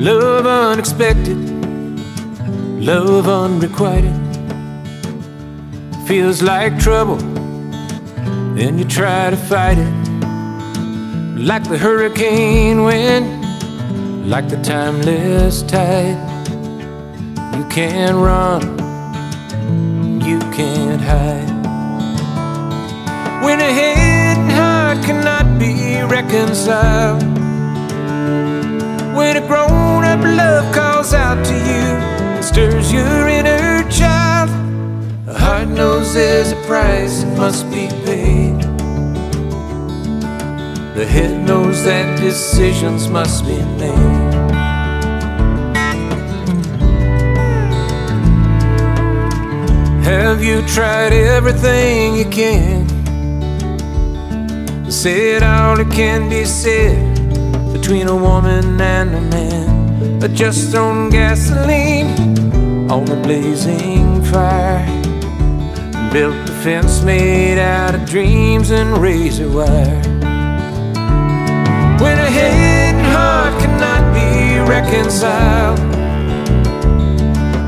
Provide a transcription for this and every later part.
Love unexpected, love unrequited. Feels like trouble, then you try to fight it. Like the hurricane wind, like the timeless tide. You can't run, you can't hide. When a head and heart cannot be reconciled. There's a price that must be paid. The head knows that decisions must be made. Have you tried everything you can? Said all that can be said between a woman and a man. But just thrown gasoline on a blazing fire. Built a fence made out of dreams and razor wire. When a head and heart cannot be reconciled.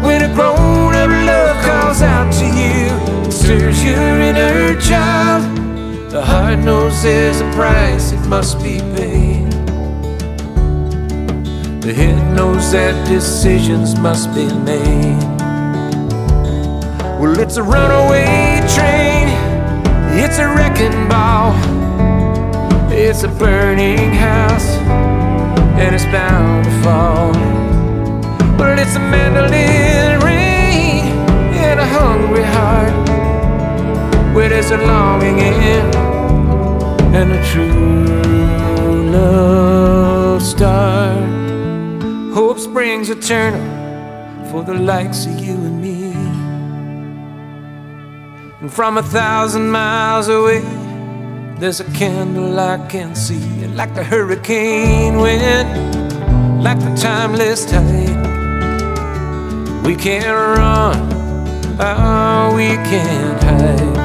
When a grown up love calls out to you and stirs your inner child. The heart knows there's a price it must be paid. The head knows that decisions must be made. Well, it's a runaway train, it's a wrecking ball, it's a burning house, and it's bound to fall. Well, it's a mandolin rain and a hungry heart where there's a longing in and a true love start. Hope springs eternal for the likes of you and me. And from a thousand miles away, there's a candle I can see, like the hurricane wind, like the timeless tide. We can't run, oh, we can't hide.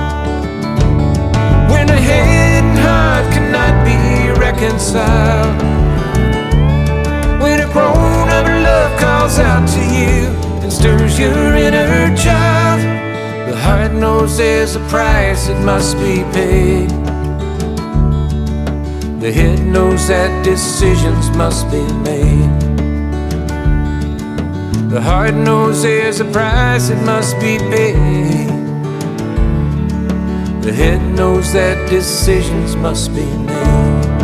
When a head and heart cannot be reconciled. When a grown up love calls out to you and stirs your inner the heart knows there's a price that must be paid. The head knows that decisions must be made. The heart knows there's a price that must be paid. The head knows that decisions must be made.